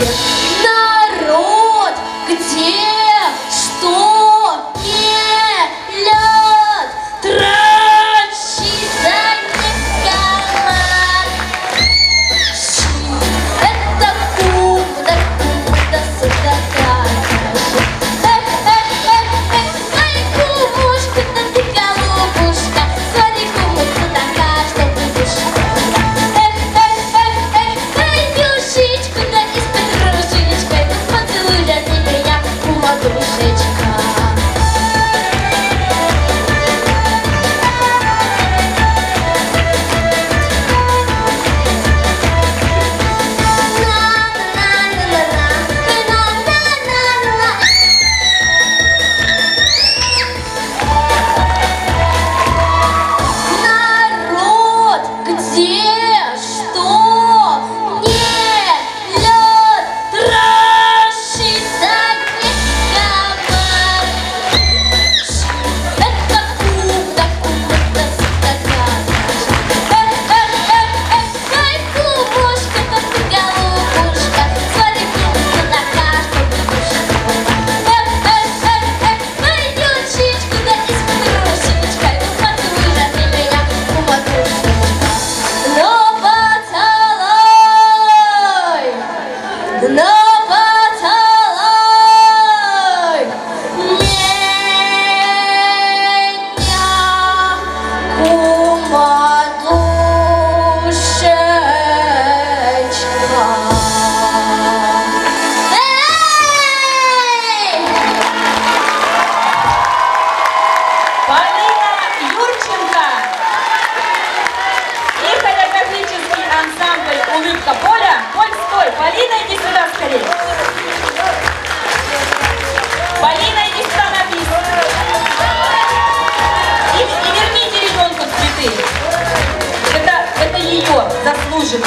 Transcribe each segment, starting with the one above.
Yeah. No. love. Заслуженно.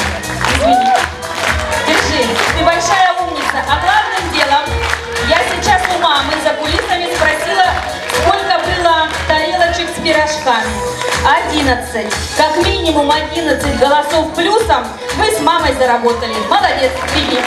Извини. Держи. Ты большая умница. А главным делом, я сейчас у мамы за кулисами спросила, сколько было тарелочек с пирожками. 11. Как минимум 11 голосов плюсом вы с мамой заработали. Молодец, беги.